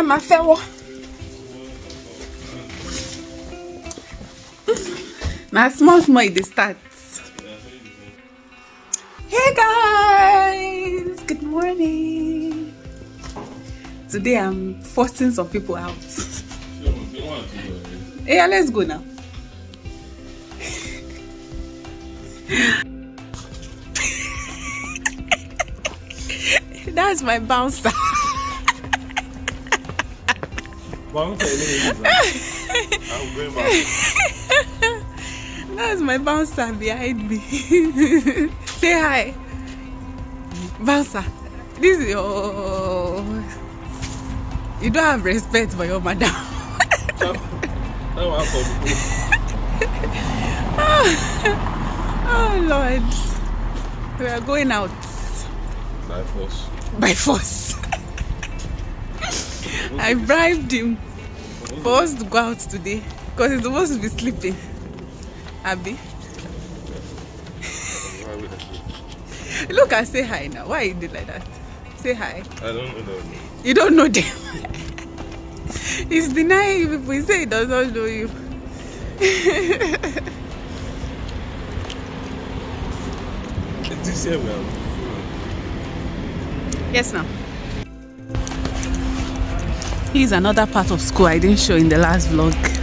fẹ́ máa fẹ́ wọ́. na small small start. Hey guys, good morning. Today I'm forcing some people out. Yeah, let's go now. That's my bouncer. That's my bouncer behind me. Say hi. Bouncer. This is your. You don't have respect for your madam. oh Lord. We are going out By force. by force. I bribed him for us to go out today because he's supposed to be sleeping. Abby. Look and say hi now. Why you do like that? Say hi. I don't know that. You don't know them. He's denying you people. He say he does not know you. This year we are. Yes, now. Here's another part of school I didn't show in the last vlog.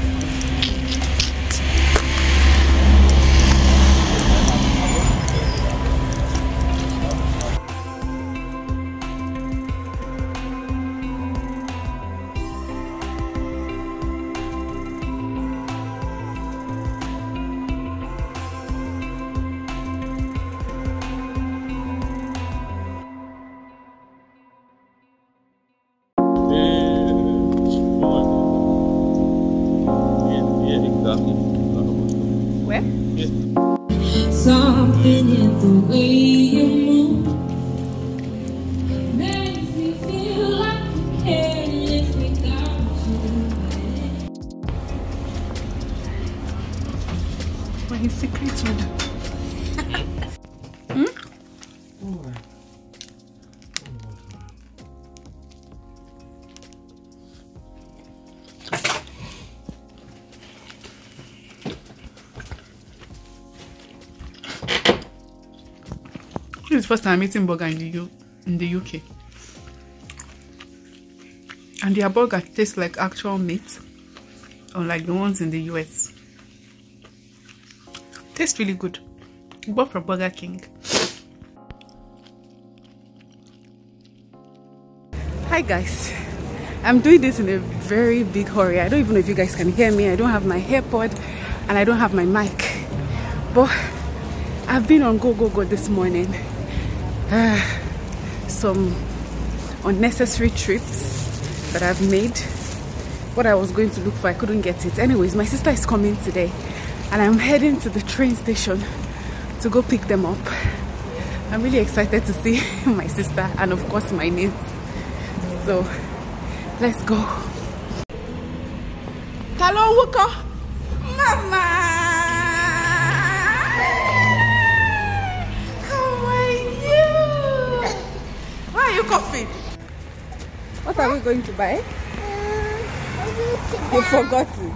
This is the first time I'm eating burger in the U in the UK. And their burger tastes like actual meat, unlike the ones in the US. Tastes really good. Bought from Burger King. Hi guys. I'm doing this in a very big hurry. I don't even know if you guys can hear me. I don't have my AirPod and I don't have my mic. But I've been on go go go this morning. Ah, some unnecessary trips that I've made. What I was going to look for, I couldn't get it. Anyways, my sister is coming today and I'm heading to the train station to go pick them up. I'm really excited to see my sister and of course my niece. So let's go. Hello, Wuka. Mama. Why are you? What are we going to buy? You forgot it.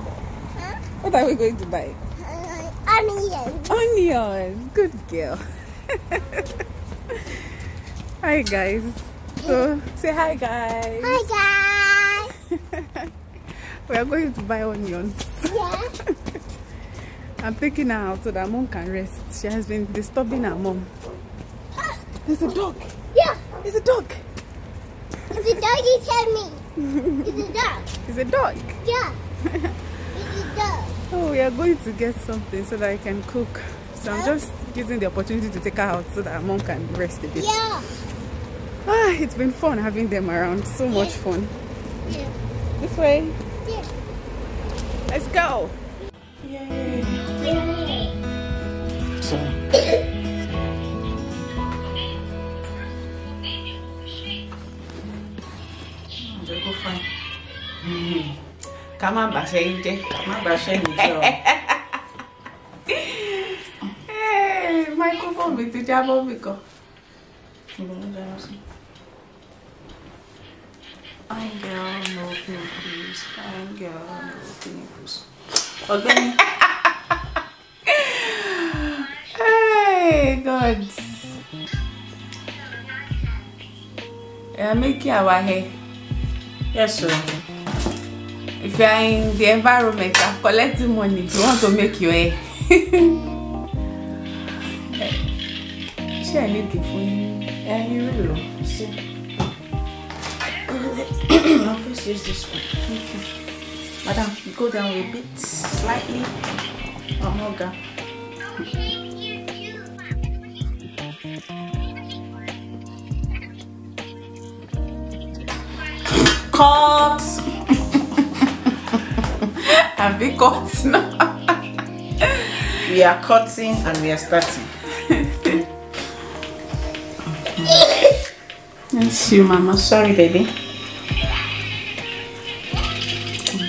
What are we going to buy? Onion. Onions. Good girl. hi guys. So say hi guys. Hi guys. We are going to buy onions. Yeah. I'm taking her out so that mom can rest. She has been disturbing her mom. There's a dog. Yeah. There's a dog. A dog. You tell me. It's a dog. It's a dog. Yeah. It's a dog. Oh, we are going to get something so that I can cook. So I'm just using the opportunity to take her out so that mom can rest a bit. Yeah. Ah, it's been fun having them around. So much fun. Yeah. This way. Yeah. Let's go. Ká má bàṣẹ yín jẹ́ má bàṣẹ yín jẹ́ o. microphone mi ti jábọ́ mi kan. Hey, God. Yeah, making our hair. Yes, sir. If you are in the environment, I'm collecting money if you want to make your hair. Ṣé ẹ ní kì fún you will. See. I'll first use this one. Okay. Madam, you go down a bit, slightly. One more girl. Cut! Àbí cut now. We are cutting and we are starting. Yes, you mama. Sorry, baby.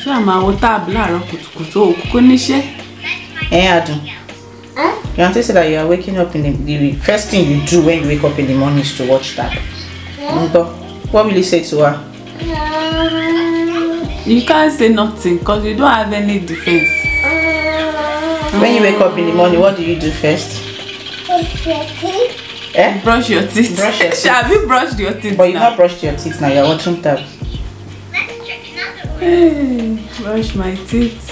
Ṣé àmà wo táàbù láàárọ̀ kùtùkùtù òkùnkùn níṣẹ́? Hey, Adam. Huh? You want to say that you are waking up in the, the first thing you do when you wake up in the morning is to watch that. Mbo, What will you say to her? You can't say nothing because you don't have any defense. When you wake up in the morning, what do you do first? Eh? Brush your teeth. Brush your teeth. Have you brushed your teeth But you now? not brushed your teeth now, you're watching tab. Hey, brush my teeth.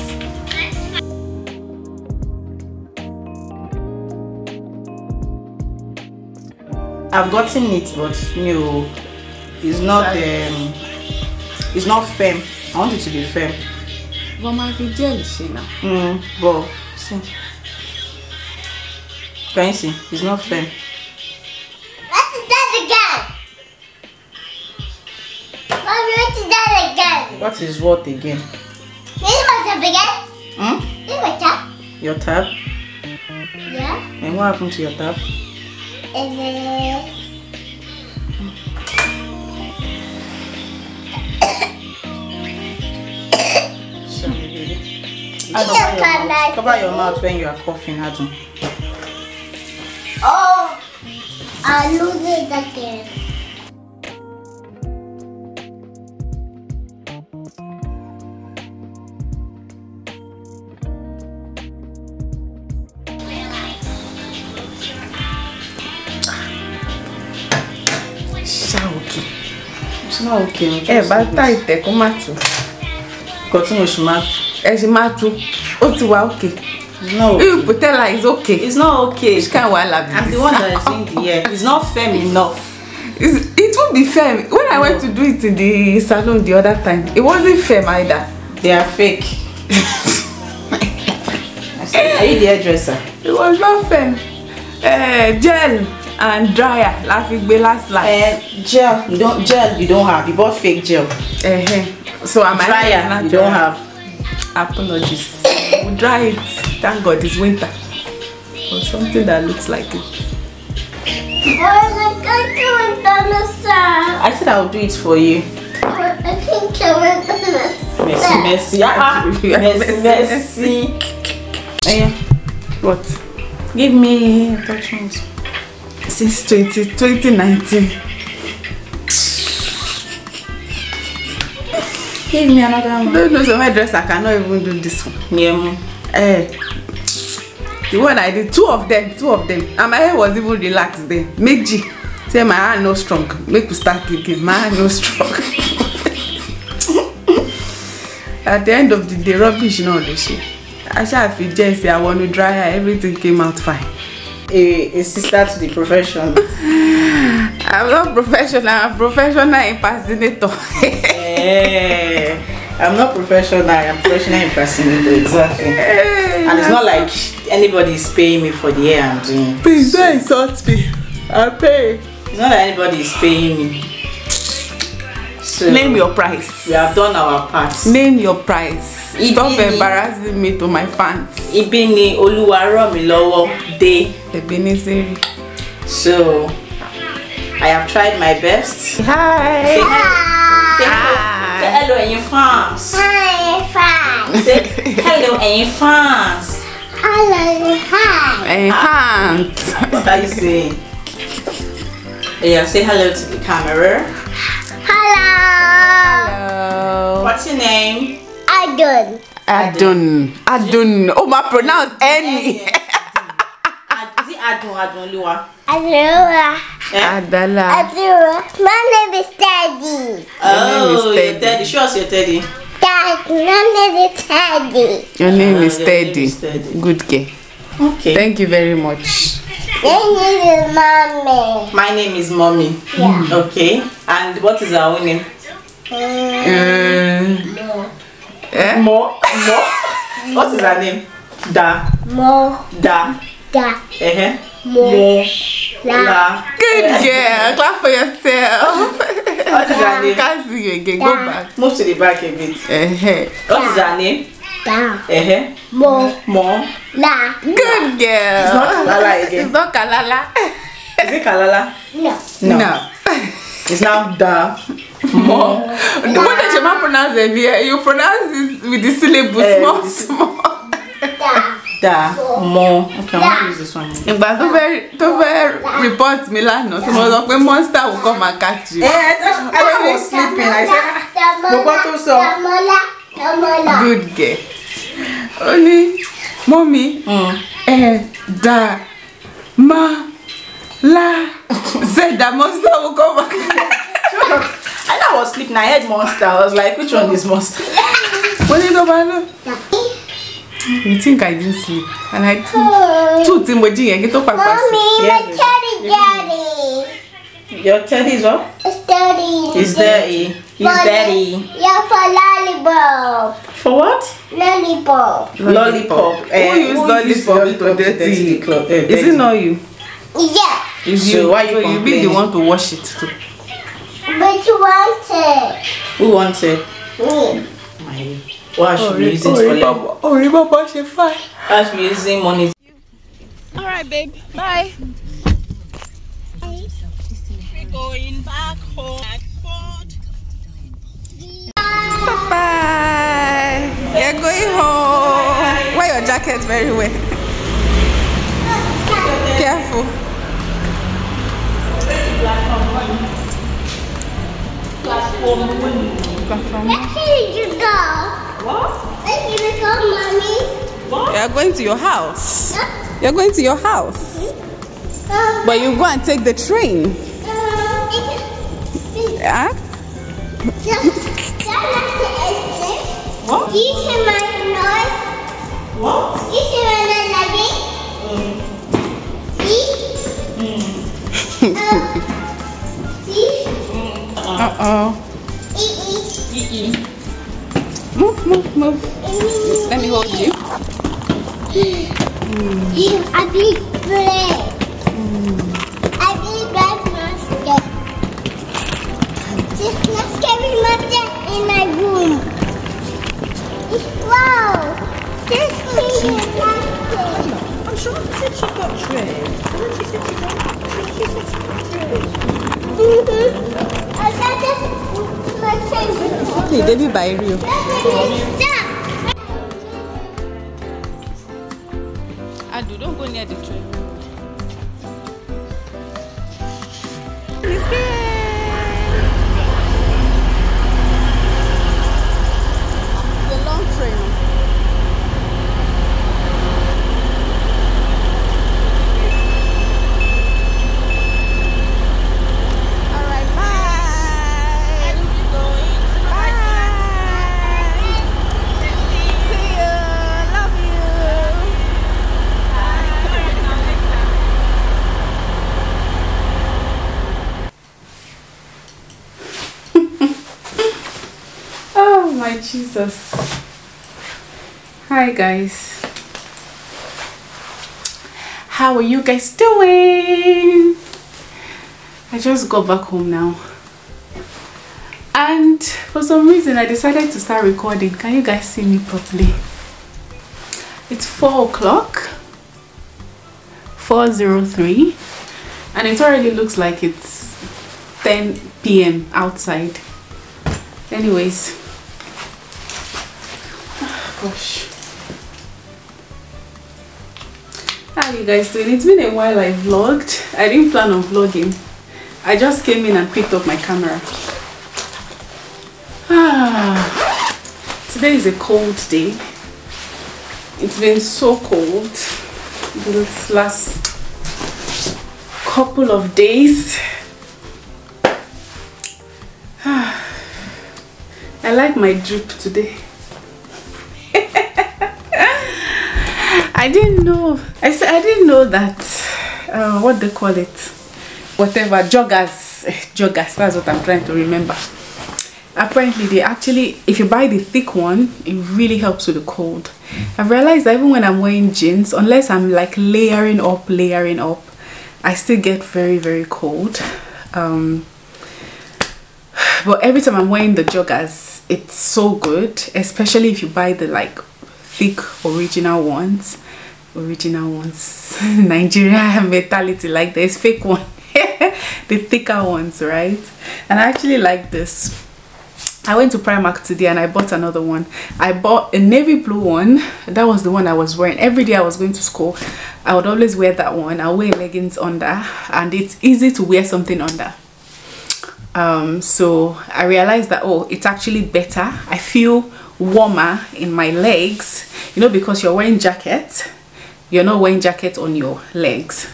I've gotten it, but no, it's not um, it's not firm. I want it to be firm. But my gel ṣe now. Mm, but see, can you see? It's not firm. What is that again? Mommy, what is that again? What is what again? This was up again? Hmm? This was up? Your tab? Yeah. And what happened to your tab? And then... baby. I Cover your, mouth. Cover your mouth when you are coughing, Adam. Oh! I lose it again. Ṣá okay. It's not okay. Eh, Ẹ bá tá ìtẹ̀ kó má tu. Nǹkan tí mo ṣì máa Ẹ ṣe má tu. Ó ti wà okay. It's not okay. You tell her it's okay. It's not okay. Which kind of wahala be I'm this? the one that is in the air. It's not firm enough. It's, it won't be firm. When I went to do it in the salon the other time, it wasn't firm either. They are fake. I said, Are you the hairdresser? It was not firm. Uh, gel and dryer la fi gbé last last. Uh, gel, you don't gel. You don't have. You bought fake gel. Uh-huh. So I'm I Dryer, you don't have. Apologies. We'll dry it. Thank God it's winter. Or something that looks like it. Oh, I can't do it, dinosaur. I said I'll do it for you. I can't do it, dinosaur. Merci, merci. Ah, ah. You are messy. merci. Eh, What? give me attachments. Since 20, 2019. Give me another one. don't know some hairdresser cannot even do this one. Yeah, mom. Eh. The one I did, two of them, two of them. And my hair was even relaxed then. Meji. Say my hand no strong. Make we start again. My hand no strong. At the end of the day, rubbish no the shit. I shall feel just I want to dry her. Everything came out fine. A, a sister to the profession. I'm not professional. I'm a professional impersonator. I'm not professional. I'm professional impersonator. Exactly. And it's not like anybody is paying me for the hair I'm doing. Please don't insult me. I pay. It's not that anybody is paying me. So Name your price. we have done our part. Name your price. Ibi Stop ni- embarrassing me to my fans. Ibi ni Olúwarọ̀mílọ́wọ́ dé. Ebenezer. So I have tried my best. Say Hi. say Ah. hello ẹ̀yin fans. Hi, fine. Say hello ẹ̀yin fans. Hello, hi. Enhance. Ah. What are you saying? Yeah, say hello to the camera. Hello. Hello. What's your name? Adon. Adun. Adun. Oh, my pronounce any. Ad- Is it Adun Adora. Eh? Adala. Adora. My name is Teddy. Oh, is your Teddy. teddy. Show us your teddy. Dad, my name is Teddy. Your name Ah, is your name Teddy. is Teddy. Good girl. Okay. Thank you very much. My name is Mommy. My name is Mommy. Yeah. Okay. And what is our name? Uh, eh? Mo. Mo. what is her name? Da. Mo. Da. Da. Eh. Mo. La. La. Good girl. Clap for yourself. What is her name? Can't see you again. Go back. Move to the back a bit. Uh-huh. What is her name? Da. Eh. Mo. Mo. La. Good girl. It's not Kalala again. It's not Kalala. Is it Kalala? No. No. It's now Da. Mo. The way that your man pronounce it here, you pronounce it with the syllable Eh, small, with the- small. Da. Da. Mo. Okay, I'm gonna use this one. Ìgbà tó fẹ́ tó fẹ́ report mi lánàá tí mo sọ pé monster will come and catch you. Eh, I was sleeping. I said, Damola. Gbogbo tó sọ. Good girl. Ó ní mọ́mí ẹ̀ dà má lá said that monster will come and catch you. I know I was sleeping. I heard monster. I was like, which one is monster? Mo ní tó bá lọ. You think I didn't sleep? And I two tí mo jí yẹn kí tó pàpà sí. Mommy, Yeah, my teddy daddy. Your teddy is what? It's daddy. He's daddy. He's For- daddy. Yeah, for lollipop. For what? Lollipop. Lollipop. Eh, Who used lollipop to dirty? the cloth? Is it not you? Yeah. It's So you. why you so you be the one to wash it too. But you want it. Who wants it? Me. My. Why should be using for like, Orí bàbá ṣe fine. Why should be using money? All right, babe. Bye. Bye. We're going back home at Ford. Bye. You're going home. Wear your jacket very well. Careful. Where did you go? What? Where did you go, mommy? You're going to your house. You're going to your house. But you go and take the train. Yeah? What? Do you see my nose? What? Do you see my nose? See? Uh-oh. E-E. Move, move, move. Let me hold you. I big bread. I big bread monster. There's no scary monster in my room. Wow! There's scary monster. I'm sure she said she got trained. She said she got She said she got trained. Mm-hmm. I got this my favorite. Okay, Debbie by you. Jesus. Hi guys. How are you guys doing? I just got back home now. And for some reason I decided to start recording. Can you guys see me properly? It's 4 o'clock. 403 and it already looks like it's 10 p.m. outside anyways gosh how are you guys doing it's been a while i vlogged i didn't plan on vlogging i just came in and picked up my camera ah Today is a cold day. It's been so cold this last couple of days. I like my drip today. I didn't know. I said I didn't know that. Uh, what they call it? Whatever joggers, joggers. That's what I'm trying to remember. Apparently, they actually, if you buy the thick one, it really helps with the cold. I've realized that even when I'm wearing jeans, unless I'm like layering up, layering up, I still get very very cold. Um, but every time I'm wearing the joggers, it's so good, especially if you buy the like thick original ones original ones nigeria mentality like this fake one the thicker ones right and i actually like this I went to Primark today and I bought another one. I bought a navy blue one. That was the one I was wearing. Every day I was going to school, I would always wear that one. I'll wear leggings under and it's easy to wear something under. Um, so I realized that, oh, it's actually better. I feel warmer in my legs, you know, because you're wearing jacket you're not wearing jacket on your legs.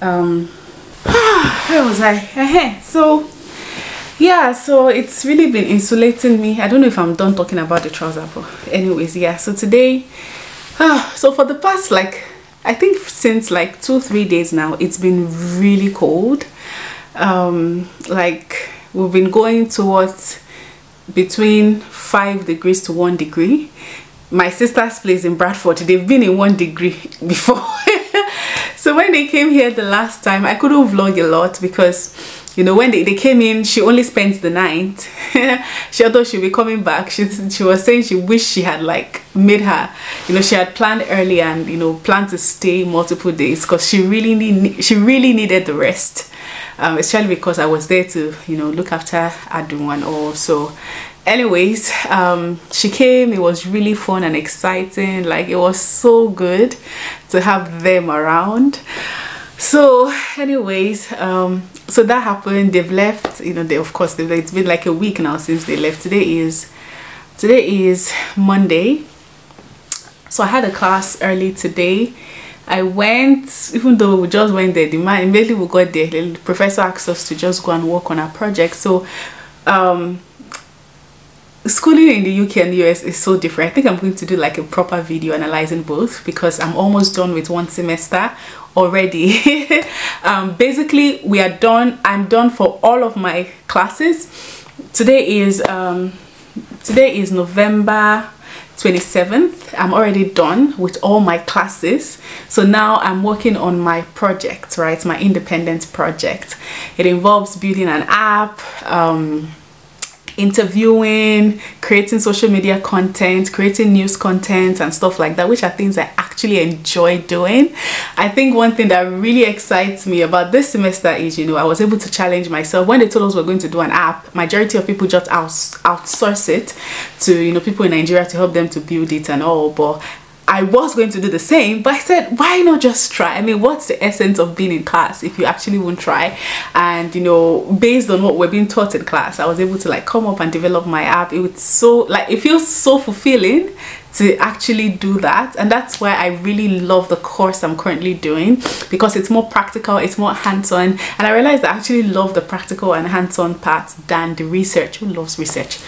Um where was i? So yeah so it's really been insulating me. I don't know if i'm done talking about the trouser but anyways yeah so today uh, so for the past like i think since like two three days now it's been really cold. Um like we've been going towards between five degrees to one degree my sister's place in Bradford, they've been in one degree before. so when they came here the last time, I couldn't vlog a lot because you know when they, they came in she only spent the night. She thought she'd be coming back she, she was saying she wished she had like made her you know she had planned early and you know planned to stay multiple days because she really need she really needed the rest. Um, especially because I was there to you know look after Adu and all. So anyways um, she came it was really fun and exciting like it was so good to have them around. So anyways um, so that happened they've left you know they of course it's been like a week now since they left. Today is today is monday. So i had a class early today. I went even though we just went there the man immediately we got there the professor asked us to just go and work on our project. So um schooling in the UK and the US is so different. I think I'm going to do like a proper video analyzing both because I'm almost done with one semester already. um, basically, we are done. I'm done for all of my classes. Today is um, today is November 27th i'm already done with all my classes so now i'm working on my project right my independent project it involves building an app um, interviewing, creating social media content, creating news content and stuff like that, which are things I actually enjoy doing. I think one thing that really excites me about this semester is, you know, I was able to challenge myself. When they told us we are going to do an app, majority of people just outs outsource it to, you know, people in Nigeria to help them to build it and all, but I was going to do the same, but I said, why not just try? I mean, what's the essence of being in class if you actually won't try? And, you know, based on what we're being taught in class, I was able to like come up and develop my app. It was so, like, it feels so fulfilling to actually do that and that's why I really love the course I'm currently doing because it's more practical it's more hands-on and I realized I actually love the practical and hands-on part than the research who loves research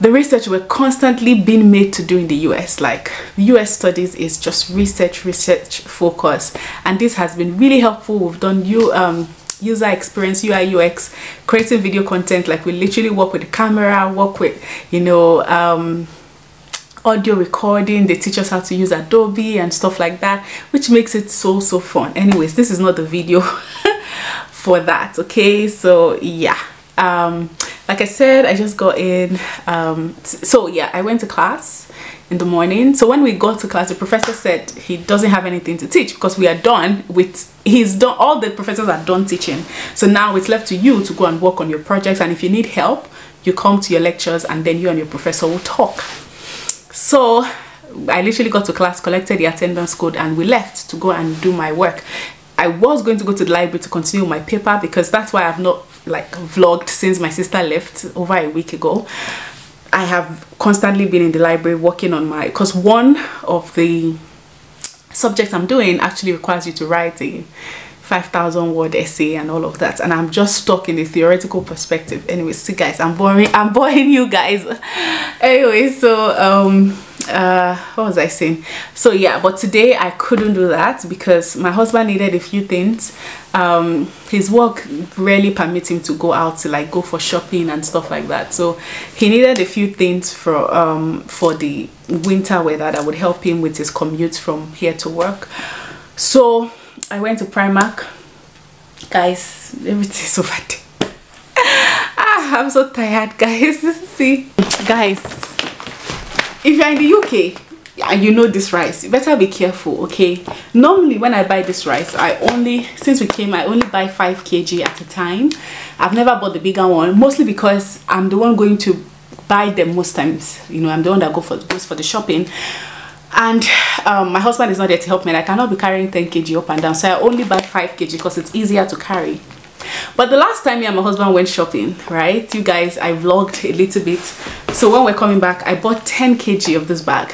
the research we're constantly being made to do in the US like US studies is just research research focus. And this has been really helpful. We've done you um user experience UI UX creating video content. Like we literally work with the camera work with you know um audio recording. They teach us how to use Adobe and stuff like that which makes it so so fun. Anyways this is not the video for that okay? So yeah um like i said i just got in um so yeah i went to class in the morning. So when we got to class the professor said he doesn't have anything to teach because we are done with he's done all the professors are done teaching. So now it's left to you to go and work on your projects and if you need help you come to your lectures and then you and your professor will talk. So I literally got to class, collected the attendance code and we left to go and do my work. I was going to go to the library to continue my paper because that's why I've not like vlogged since my sister left over a week ago. I have constantly been in the library working on my because one of the subjects I'm doing actually requires you to write a 5000 word essay and all of that. And i'm just stuck in the theoretical perspective. Anyway see guys i'm boring i'm boring you guys. Anyway so um uh what was i saying so yeah but today i couldn't do that because my husband needed a few things um his work rarely permits him to go out to like go for shopping and stuff like that so he needed a few things for um for the winter weather that would help him with his commute from here to work so I went to Primark. Guys, everything's over there. ah, I'm so tired, guys. See, guys, if you're in the UK and you know this rice, you better be careful, okay? Normally, when I buy this rice, I only, since we came, I only buy 5 kg at a time. I've never bought the bigger one, mostly because I'm the one going to buy them most times. You know, I'm the one that go for, goes for the shopping and um, my husband is not there to help me I cannot be carrying 10 kg up and down so I only buy 5 kg because it's easier to carry but the last time me and my husband went shopping right you guys I vlogged a little bit so when we're coming back I bought 10 kg of this bag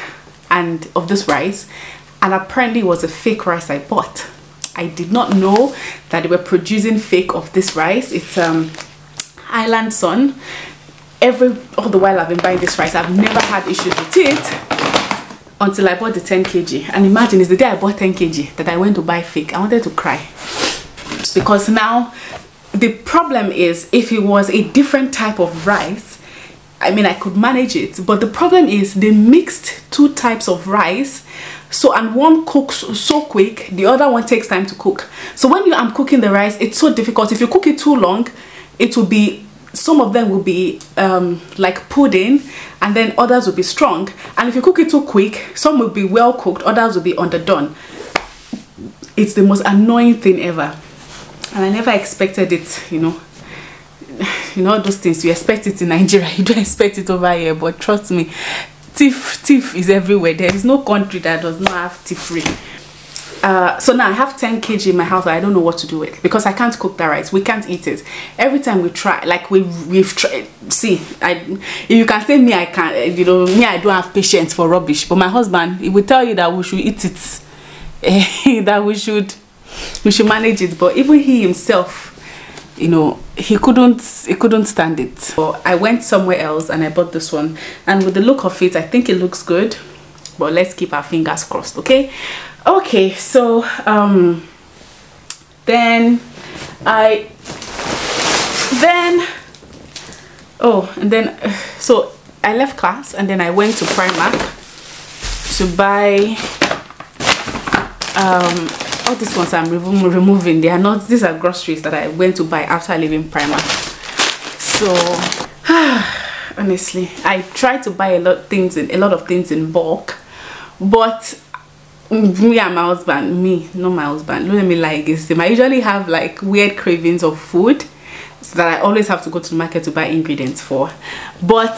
and of this rice and apparently it was a fake rice I bought I did not know that they were producing fake of this rice it's um Island Sun every all the while I've been buying this rice I've never had issues with it until I bought the 10 kg. And imagine, it's the day I bought 10 kg that I went to buy fake. I wanted to cry. Because now, the problem is, if it was a different type of rice, I mean, I could manage it. But the problem is, they mixed two types of rice. So, and one cooks so quick, the other one takes time to cook. So when you am cooking the rice, it's so difficult. If you cook it too long, it will be some of them will be um, like pudding and then others will be strong and if you cook it too quick some will be well cooked others will be underdone it's the most annoying thing ever and I never expected it you know. You know those things you expect it in Nigeria you don't expect it over here but trust me thief thief is everywhere. There is no country that does not have thievery. Uh, so now I have 10 kg in my house I don't know what to do with because I can't cook that rice. We can't eat it. Every time we try like we we've tried see I if you can say me I can't eh, you know me I don't have patience for rubbish but my husband he will tell you that we should eat it. That we should we should manage it but even he himself you know he couldn't he couldn't stand it. So I went somewhere else and I bought this one. And with the look of it I think it looks good. But let's keep our fingers crossed okay? Okay so um then i then oh and then so i left class and then i went to primark to buy um all these ones i'm remo removing they are not these are groceries that i went to buy after leaving primark. So honestly i try to buy a lot things in a lot of things in bulk but me and my husband me not my husband don't let me lie against him. I usually have like weird cravings of food so that i always have to go to the market to buy ingredients for. But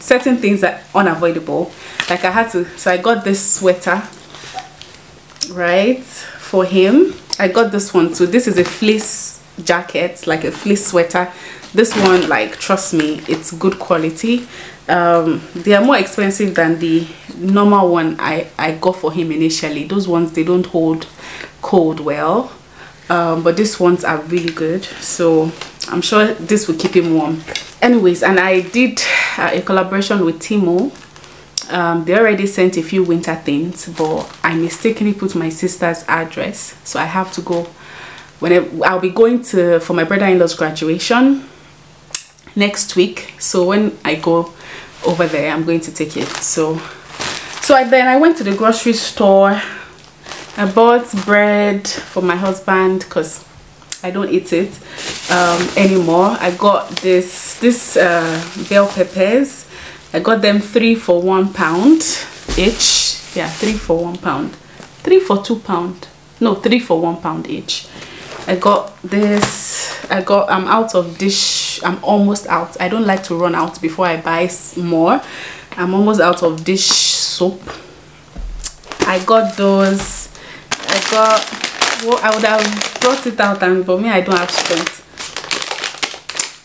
certain things are unavoidable. Like i had to so i got this sweater right for him. I got this one too. This is a fleece jacket like a fleece sweater. This one like trust me it's good quality. Um, they are more expensive than the normal one I, I got for him initially. Those ones they don't hold cold well um, but these ones are really good. So I'm sure this will keep him warm. Anyways and I did uh, a collaboration with Temu um, they already sent a few winter things but I mistakenly put my sister's address. So I have to go when I'll be going to for my brother-in-law's graduation next week. So when I go over there i'm going to take it. So so I, then i went to the grocery store. I bought bread for my husband because i don't eat it um, anymore. I got this this uh, bell peppers i got them three for one pound each. Yeah three for one pound. Three for two pound. No three for one pound each. I got this i got i'm out of dish i'm almost out. I don't like to run out before i buy more. I'm almost out of dish soap i got those i got well i would have brought it out and but me i don't have strength.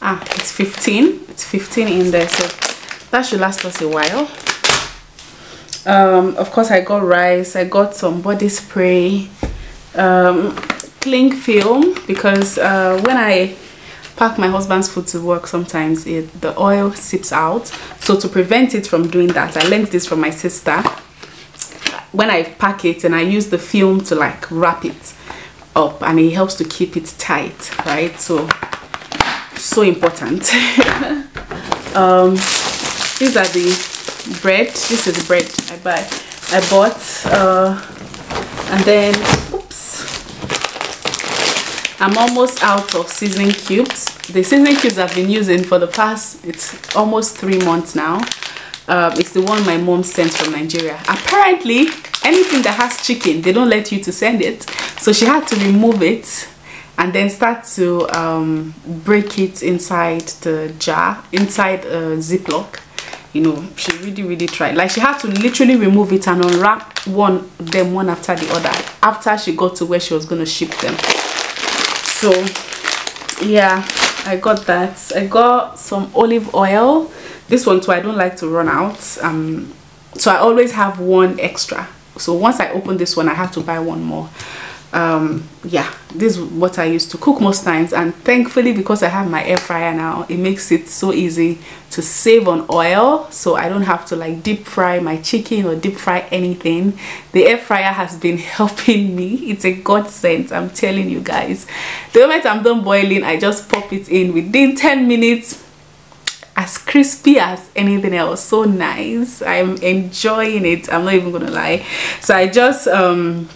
Ah it's 15 it's 15 in there so that should last us a while. Um of course i got rice i got some body spray um cling film because uh when i pack my husband's food to work sometimes it the oil seeps out. So to prevent it from doing that i learned this from my sister. When i pack it and i use the film to like wrap it up and it helps to keep it tight right? So so important. Um these are the bread. This is the bread i buy. I bought uh and then oops. I'm almost out of seasoning cubes. The seasoning cubes i've been using for the past it's almost three months now. Um, it's the one my mom sent from nigeria. Apparently anything that has chicken they don't let you to send it. So she had to remove it and then start to um, break it inside the jar inside a ziploc you know she really really tried. Like she had to literally remove it and unwrap one them one after the other after she got to where she was going to ship them. So yeah i got that. I got some olive oil. This one too i don't like to run out. Um so i always have one extra. So once i open this one i have to buy one more um yeah this is what i used to cook most times. And thankfully because i have my air fryer now it makes it so easy to save on oil. So i don't have to like deep fry my chicken or deep fry anything. The air fryer has been helping me. It's a godsend i'm telling you guys. The moment i'm done boiling i just pop it in within 10 minutes as crispy as anything else. So nice. I'm enjoying it. I'm not even gonna lie. So i just um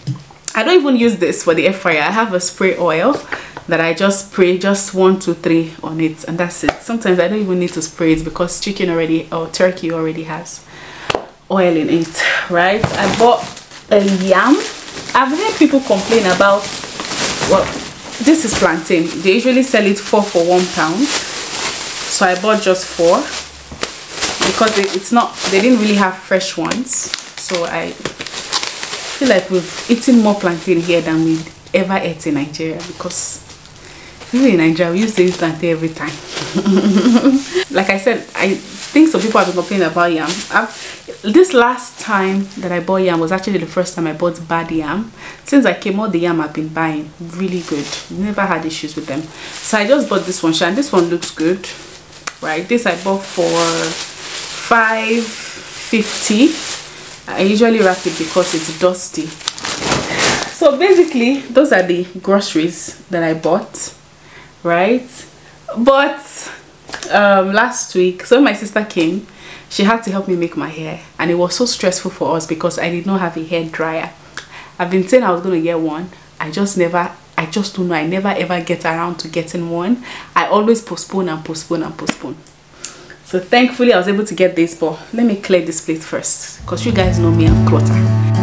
I don't even use this for the air fryer. I have a spray oil that I just spray just one, two, three on it and that's it. Sometimes I don't even need to spray it because chicken already or turkey already has oil in it, right? I bought a yam. I've heard people complain about, well, this is plantain. They usually sell it four for one pound. So I bought just four because it's not, they didn't really have fresh ones. So I feel like we've eaten more plantain here than we ever ate in Nigeria because even in Nigeria we used to eat plantain every time. like I said, I think some people have been complaining about yam. I've, this last time that I bought yam was actually the first time I bought bad yam. Since I came all the yam I've been buying really good. Never had issues with them. So I just bought this one and this one looks good. Right, this I bought for five fifty I usually wrap it because it's dusty. So basically, those are the groceries that I bought, right? But um, last week, so my sister came, she had to help me make my hair. And it was so stressful for us because I did not have a hair dryer. I've been saying I was going to get one. I just never, I just don't know. I never ever get around to getting one. I always postpone and postpone and postpone so thankfully i was able to get this but let me clear this plate first because you guys know me i'm